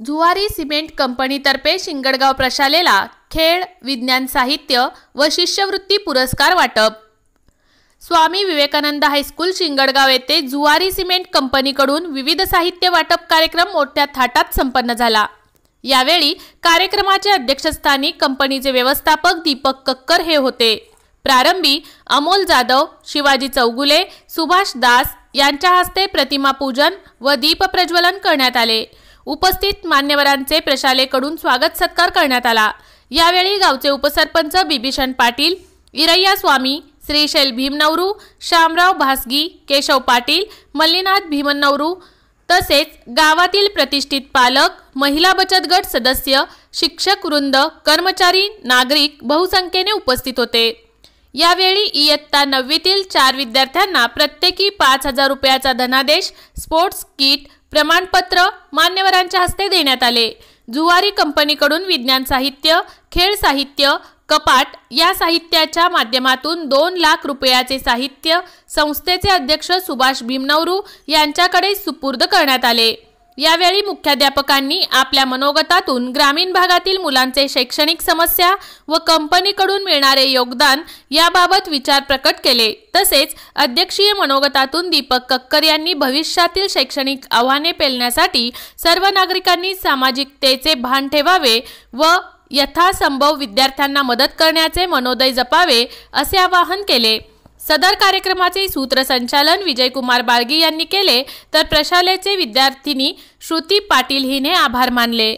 Zuari cement कंपनीतर्फे शिंगडगाव प्रशालेला खेळ विज्ञान साहित्य व शिष्यवृत्ती पुरस्कार वाटप. स्वामी विवेकानंद हायस्कूल शिंगडगाव येथे जुवारी सिमेंट कंपनीकडून विविध साहित्य वाटप कार्यक्रम मोठ्या थाटात संपन्न झाला. यावेळी कार्यक्रमाच्या अध्यक्षस्थानी कंपनीचे व्यवस्थापक दीपक कक्कर हे होते. प्रारंभी अमोल जाधव शिवाजी चौगुले सुभाष दास यांच्या हस्ते प्रतिमा पूजन व दीप प्रज्वलन करण्यात आले. उपस्थित मान्यवरांचे प्रशालेकडून स्वागत सत्कार करण्यात आला. यावेळी गावचे उपसरपंच बिभीषण पाटील इरय्या स्वामी श्रीशैल भीमनवरू शामराव भासगी केशव पाटील मल्लीनाथ भीमनवरू तसेच गावातील प्रतिष्ठित पालक महिला बचत गट सदस्य शिक्षक वृंद कर्मचारी नागरिक बहुसंख्येने उपस्थित होते. यावेळी इयत्ता नववीतील चार विद्यार्थ्यांना प्रत्येकी पाच हजार रुपयाचा धनादेश स्पोर्ट्स किट प्रमाणपत्र मान्यवरांच्या हस्ते देण्यात आले. जुवारी कंपनीकडून विज्ञान साहित्य खेळ साहित्य कपाट या साहित्याच्या माध्यमातून दोन लाख रुपयाचे साहित्य संस्थेचे अध्यक्ष सुभाष भीमनवरू यांच्याकडे सुपूर्द करण्यात आले. यावेळी मुख्याध्यापकांनी आपल्या मनोगतातून ग्रामीण भागातील मुलांचे शैक्षणिक समस्या व कंपनीकडून मिळणारे योगदान याबाबत विचार प्रकट केले. तसेच अध्यक्षीय मनोगतातून दीपक कक्कर यांनी भविष्यातील शैक्षणिक आव्हाने पेलण्यासाठी सर्व नागरिकांनी सामाजिकतेचे भान ठेवावे व यथासंभव विद्यार्थ्यांना मदत करण्याचे मनोदय जपावे असे आवाहन केले. सदर कार्यक्रमाचे सूत्रसंचालन विजयकुमार बाळगी यांनी केले तर प्रशालेचे विद्यार्थिनी श्रुती पाटील हिने आभार मानले.